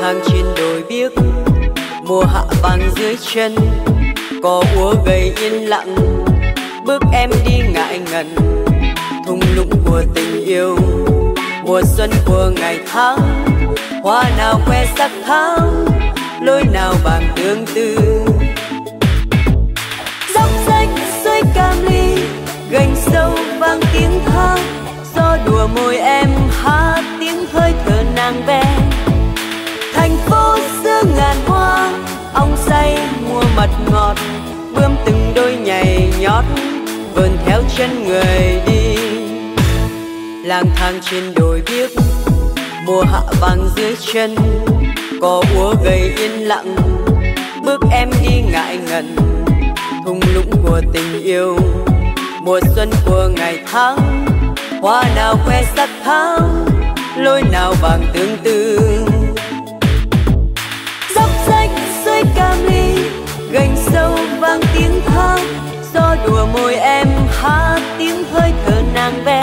Thang trên đồi biết mùa hạ vàng dưới chân, có úa gầy yên lặng. Bước em đi ngại ngần, thung lũng của tình yêu. Mùa xuân của ngày tháng, hoa nào que sắc tháng lối nào vàng tương tư. Dốc rách suối cam ly, gành sâu vang tiếng thang. Gió đùa môi em hát tiếng hơi thở nàng ve ngàn hoa, ong say mua mật ngọt, bướm từng đôi nhảy nhót vườn theo chân người đi. Lang thang trên đồi biếc mùa hạ vàng dưới chân cỏ úa gầy yên lặng, bước em đi ngại ngần, thung lũng của tình yêu. Mùa xuân của ngày tháng, hoa nào khoe sắc thắm, lối nào vàng tương tư. Vang tiếng thơ, gió đùa môi em hát tiếng hơi thở nàng ve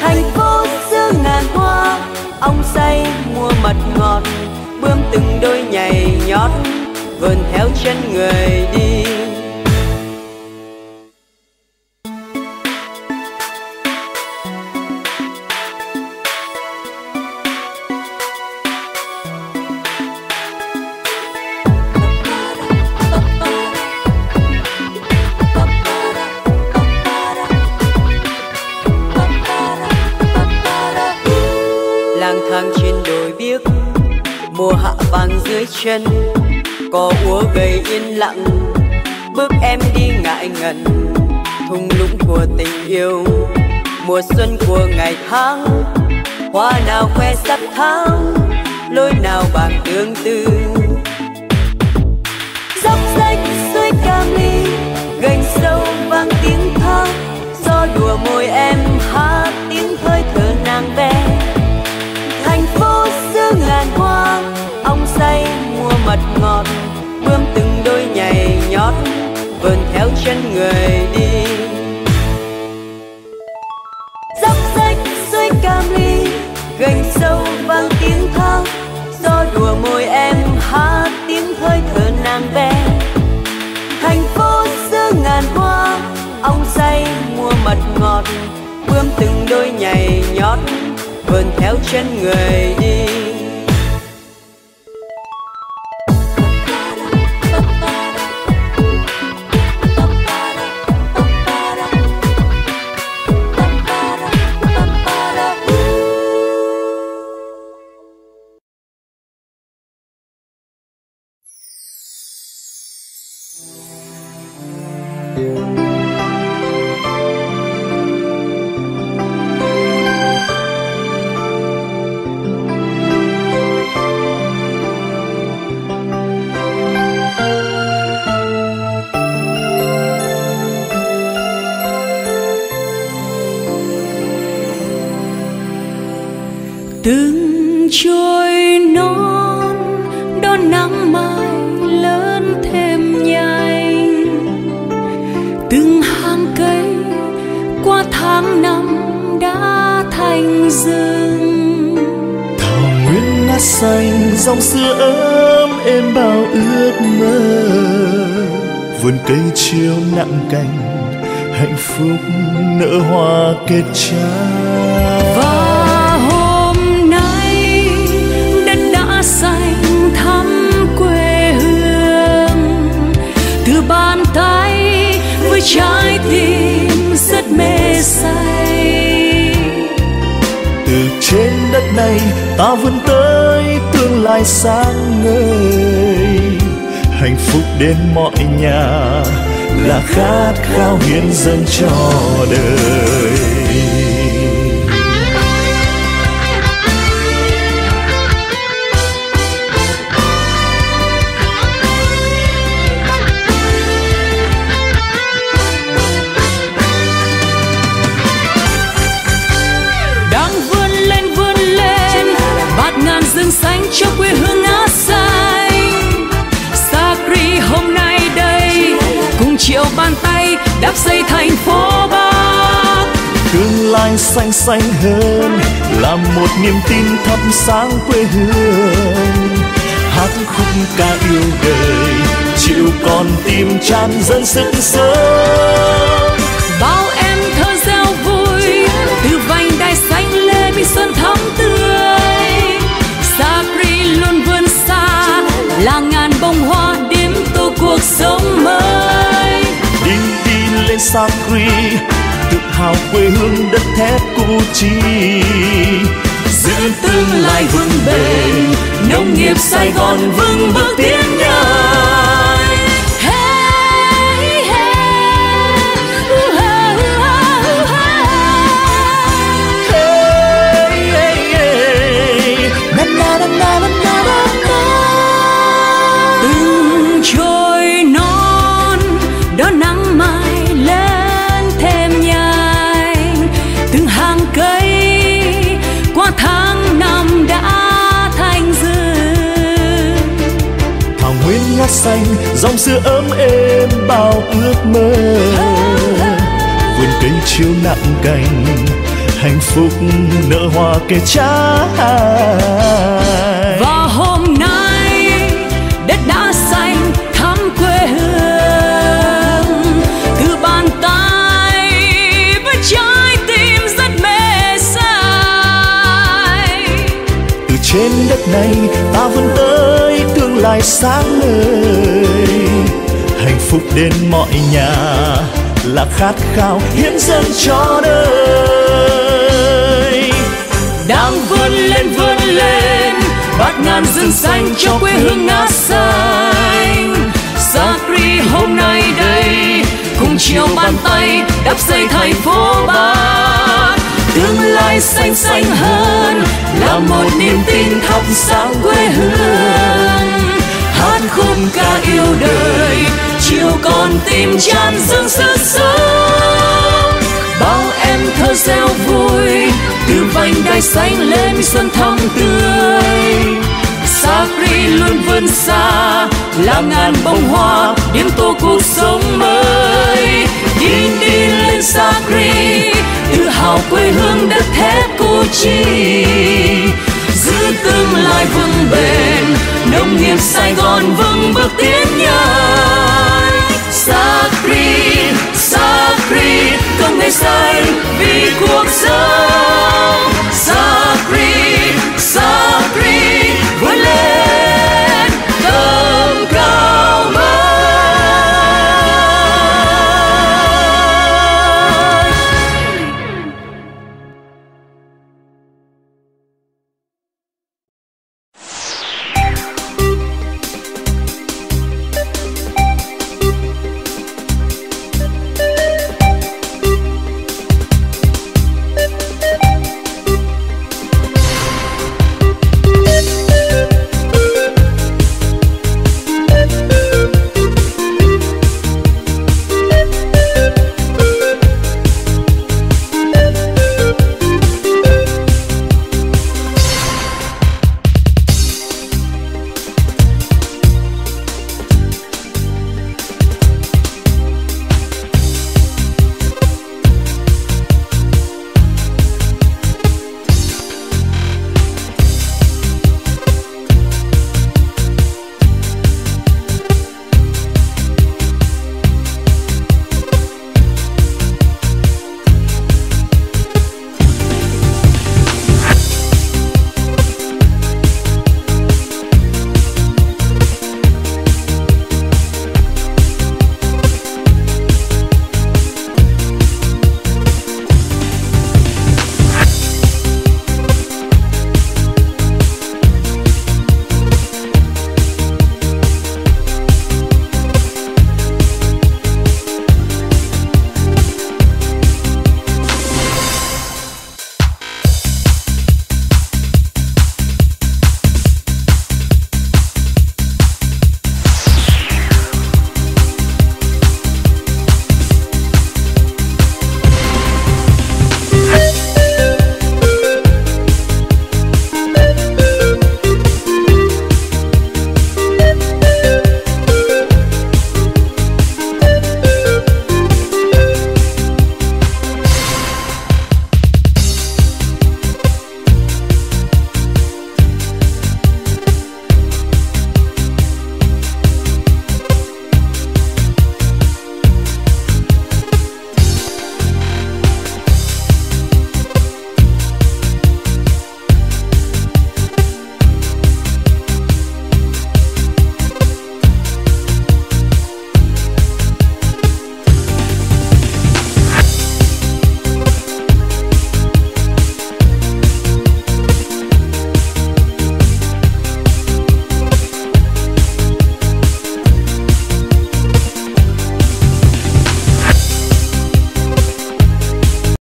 thành phố xưa ngàn hoa ong say mua mật ngọt bươm từng đôi nhảy nhót vườn theo chân người đi. Lang thang trên đồi biếc. Mùa hạ vàng dưới chân cỏ úa gầy yên lặng. Bước em đi ngại ngần, thung lũng của tình yêu. Mùa xuân của ngày tháng, hoa nào khoe sắc tháng lối nào bằng tương tư. Chân người đi. Dốc rách suối cam ly, gành sâu vang tiếng thang gió đùa môi em hát tiếng hơi thở nàng ve thành phố xưa ngàn hoa, ong say mua mật ngọt. Bươm từng đôi nhảy nhót vườn theo chân người đi. Từng trôi non đón nắng mai lớn thêm. Xanh dòng xưa ấm êm bao ước mơ. Vườn cây chiều nặng cành hạnh phúc nở hoa kết trái. Và hôm nay đất đã xanh thắm quê hương. Từ bàn tay với trái tim rất mê say. Từ trên đất này ta vươn tới lai sáng ngời. Hạnh phúc đến mọi nhà là khát khao hiến dâng cho đời. Bàn tay đắp xây thành phố Bắc tương lai xanh xanh hơn, là một niềm tin thắp sáng quê hương. Hát khúc ca yêu đời chịu con tim tràn dân sức sống quê hương đất thép Củ Chi. Giữ tương lai vững bền, nông nghiệp Sài Gòn vững bước tiến nhanh. Dòng sữa ấm êm bao ước mơ. Vườn cây chiếu nặng cành hạnh phúc nở hoa kề trái và hôm nay đất đã xanh thắm quê hương. Từ bàn tay với trái tim rất mê say. Từ trên đất này ta vươn tới tương lai sáng ngời phúc đến mọi nhà là khát khao hiến dâng cho đời. Đang vươn lên vươn lên, bát ngàn rừng xanh cho quê hương ngát xanh. Sacri hôm nay đây, cùng chiều bàn tay đắp xây thành phố bát. Tương lai xanh xanh hơn là một niềm tin thắp sáng quê hương hát khúc ca yêu đời, chiều con tim tràn dâng sức sống bao em thơ reo vui, từ vành đai xanh lên xuân thắm tươi. Sacri luôn vươn xa làm ngàn bông hoa, điểm tô cuộc sống mới. Đi đi lên Sacri tự hào quê hương đất thép cô Chi tương lai vững bền nông nghiệp Sài Gòn vững bước tiến nhanh Sacri Sacri, công nghệ xanh vì cuộc sống.